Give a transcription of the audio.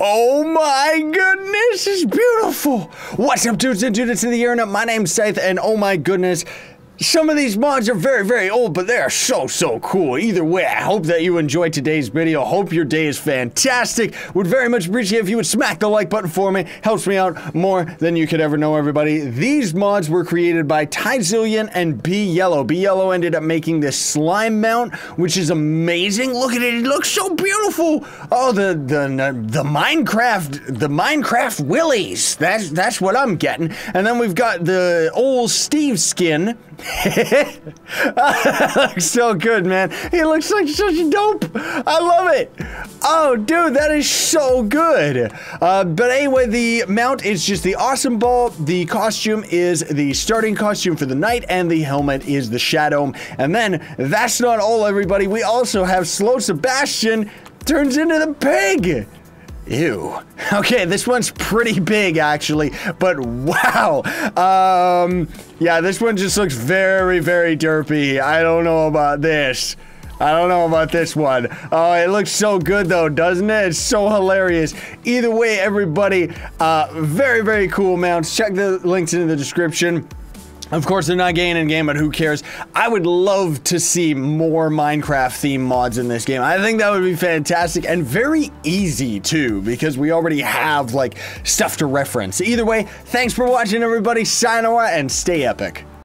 Oh my goodness, it's beautiful. What's up, dudes and dudes in the internet? My name's Scythe, and oh my goodness, some of these mods are very, very old, but they are so, so cool. Either way, I hope that you enjoyed today's video. Hope your day is fantastic. Would very much appreciate if you would smack the like button for me. Helps me out more than you could ever know, everybody. These mods were created by Tyzillion and B Yellow. B Yellow ended up making this slime mount, which is amazing. Look at it. It looks so beautiful. Oh, the the the Minecraft the Minecraft willies. That's that's what I'm getting. And then we've got the old Steve skin looks so good, man. He looks like such a dope. I love it. Oh, dude, that is so good. Uh, but anyway, the mount is just the awesome ball. The costume is the starting costume for the knight, and the helmet is the Shadome. And then that's not all, everybody. We also have Slow Sebastian turns into the pig. Ew. Okay, this one's pretty big actually, but wow. Um, yeah, this one just looks very, very derpy. I don't know about this. I don't know about this one. Oh, it looks so good though, doesn't it? It's so hilarious. Either way, everybody, uh, very, very cool mounts. Check the links in the description. Of course, they're not getting in game, but who cares? I would love to see more Minecraft theme mods in this game. I think that would be fantastic and very easy too, because we already have like stuff to reference. Either way, thanks for watching, everybody. Sign Sayonara and stay epic.